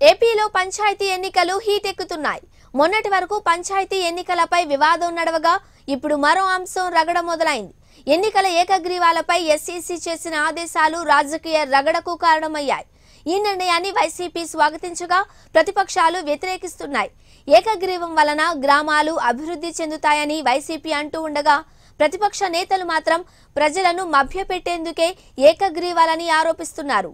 ఏపీలో పంచాయతీ ఎన్నికలు హీట్ ఎక్కుతున్నాయి మొన్నటి వరకు పంచాయతీ ఎన్నికలపై వివాదం నడవగా ఇప్పుడు మరో అంశం రగడ మొదలైంది. ఎన్నికల ఏకగ్రీవాలపై ఎస్ఈసీ చేసిన ఆదేశాలు రాజకీయ రగడకు కారణమయ్యాయి. ఈ నిర్ణయాన్ని వైసీపీ స్వాగతించగా ప్రతిపక్షాలు వ్యతిరేకిస్తున్నాయి. ఏకగ్రీవం వలన గ్రామాలు అభివృద్ధి చెందుతాయని వైసీపీ అంటూ ఉండగా ప్రతిపక్ష నేతలు మాత్రం ప్రజలను మభ్యపెట్టేందుకే ఏకగ్రీవాలని ఆరోపిస్తున్నారు.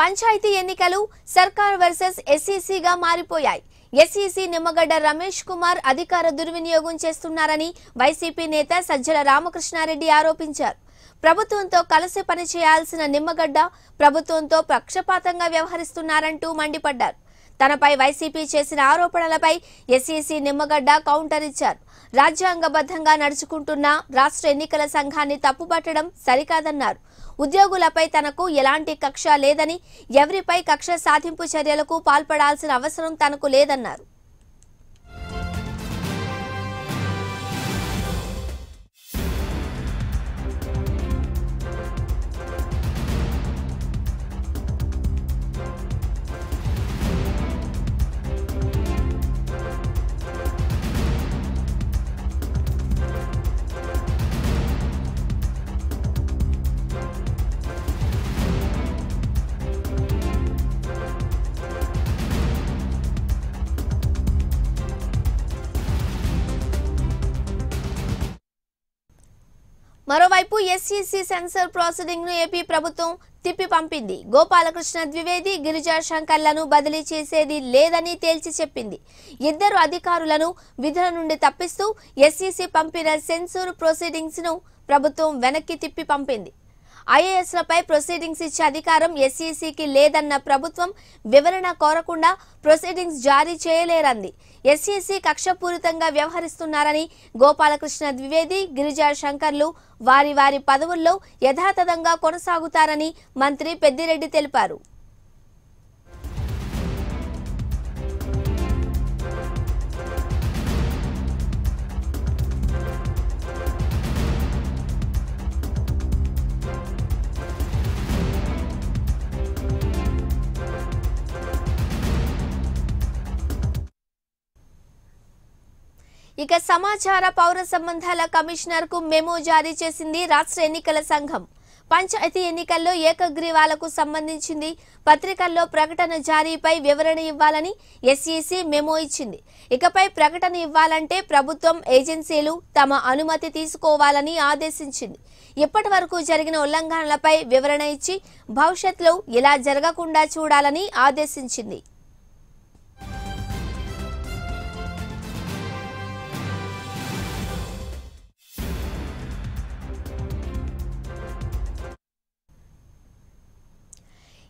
పంచాయతీ ఎన్నికలు సర్కార్ వర్సెస్ ఎస్ఈసీగా మారిపోయాయి. ఎస్ఈసీ నిమ్మగడ్డ రమేష్ కుమార్ అధికార దుర్వినియోగం చేస్తున్నారని వైసీపీ నేత సజ్జల రామకృష్ణారెడ్డి ఆరోపించారు. ప్రభుత్వంతో కలిసి పనిచేయాల్సిన నిమ్మగడ్డ ప్రభుత్వంతో పక్షపాతంగా వ్యవహరిస్తున్నారంటూ మండిపడ్డారు. తనపై వైసీపీ చేసిన ఆరోపణలపై ఎస్ఈసీ నిమ్మగడ్డ కౌంటర్ ఇచ్చారు. రాజ్యాంగబద్ధంగా నడుచుకుంటున్న రాష్ట్ర ఎన్నికల సంఘాన్ని తప్పుపట్టడం సరికాదన్నారు. ఉద్యోగులపై తనకు ఎలాంటి కక్ష లేదని ఎవరిపై కక్ష సాధింపు చర్యలకు పాల్పడాల్సిన అవసరం తనకు లేదన్నారు. మరోవైపు ఎస్ఈసీ సెన్సర్ ప్రాసెసింగ్ను ఏపీ ప్రభుత్వం తిప్పి పంపింది. గోపాలకృష్ణ ద్వివేది గిరిజా శంకర్లను బదిలీ చేసేది లేదని తేల్చి చెప్పింది. ఇద్దరు అధికారులను విధుల నుండి తప్పిస్తూ ఎస్ఈసీ పంపిన సెన్సూర్ ప్రొసీడింగ్స్ను ప్రభుత్వం వెనక్కి తిప్పి పంపింది. ఐఏఎస్లపై ప్రొసీడింగ్స్ ఇచ్చే అధికారం ఎస్ఈసికి లేదన్న ప్రభుత్వం వివరణ కోరకుండా ప్రొసీడింగ్స్ జారీ చేయలేరంది. ఎస్ఈసి కక్షపూరితంగా వ్యవహరిస్తున్నారని గోపాలకృష్ణ ద్వివేది గిరిజా శంకర్లు వారి వారి పదవుల్లో యథాతథంగా కొనసాగుతారని మంత్రి పెద్దిరెడ్డి తెలిపారు. ఇక సమాచార పౌర సంబంధాల కమిషనర్కు మెమో జారీ చేసింది రాష్ట్ర ఎన్నికల సంఘం. పంచాయతీ ఎన్నికల్లో ఏకగ్రీవాలకు సంబంధించింది. పత్రికల్లో ప్రకటన జారీపై వివరణ ఇవ్వాలని ఎస్ఈసి మెమో ఇచ్చింది. ఇకపై ప్రకటన ఇవ్వాలంటే ప్రభుత్వం ఏజెన్సీలు తమ అనుమతి తీసుకోవాలని ఆదేశించింది. ఇప్పటి వరకు జరిగిన ఉల్లంఘనలపై వివరణ ఇచ్చి భవిష్యత్తులో ఇలా జరగకుండా చూడాలని ఆదేశించింది.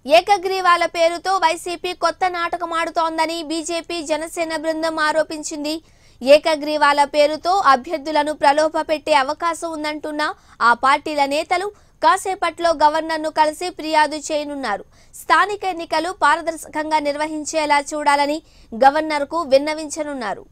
ఏకగ్రీవాల పేరుతో వైసీపీ కొత్త నాటకం ఆడుతోందని బీజేపీ జనసేన బృందం ఆరోపించింది. ఏకగ్రీవాల పేరుతో అభ్యర్థులను ప్రలోభపెట్టే అవకాశం ఉందంటున్న ఆ పార్టీల నేతలు కాసేపట్లో గవర్నర్ను కలిసి ఫిర్యాదు చేయనున్నారు. స్థానిక ఎన్నికలు పారదర్శకంగా నిర్వహించేలా చూడాలని గవర్నర్కు విన్నవించనున్నారు.